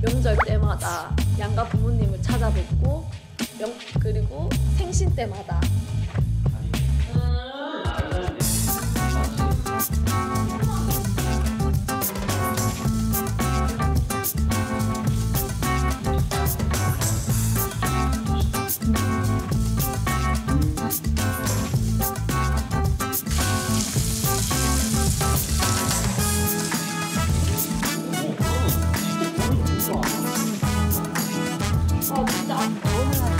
명절 때마다 양가 부모님을 찾아뵙고 명, 그리고 생신 때마다 哦，知道，